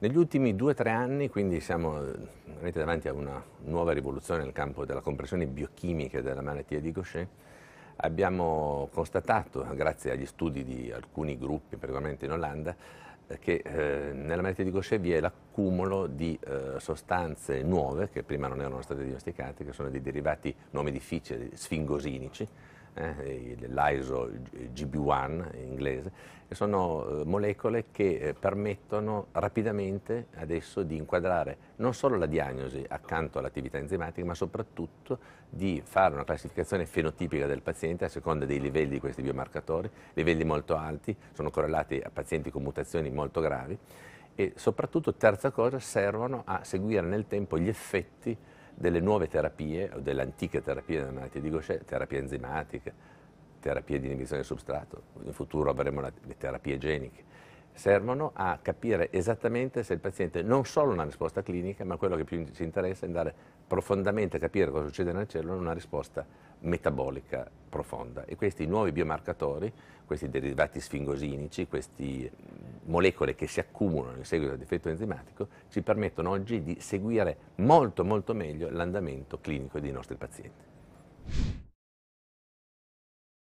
Negli ultimi due o tre anni, quindi siamo veramente davanti a una nuova rivoluzione nel campo della compressione biochimica della malattia di Gaucher, abbiamo constatato, grazie agli studi di alcuni gruppi, particolarmente in Olanda, che eh, nella malattia di Gaucher vi è l'accumulo di eh, sostanze nuove che prima non erano state diagnosticate, che sono dei derivati, nome difficile, sfingosinici, eh, l'ISO GB1 in inglese, che sono eh, molecole che eh, permettono rapidamente adesso di inquadrare non solo la diagnosi accanto all'attività enzimatica, ma soprattutto di fare una classificazione fenotipica del paziente a seconda dei livelli di questi biomarcatori, livelli molto alti, sono correlati a pazienti con mutazioni molto gravi e soprattutto, terza cosa, servono a seguire nel tempo gli effetti delle nuove terapie o delle antiche terapie della malattia di Gaucher, terapie enzimatiche, terapie di inibizione del substrato, in futuro avremo le terapie geniche, servono a capire esattamente se il paziente non solo una risposta clinica, ma quello che più ci interessa è andare profondamente a capire cosa succede nella cellula, una risposta metabolica profonda. E questi nuovi biomarcatori, questi derivati sfingosinici, queste molecole che si accumulano in seguito al difetto enzimatico, ci permettono oggi di seguire molto molto meglio l'andamento clinico dei nostri pazienti.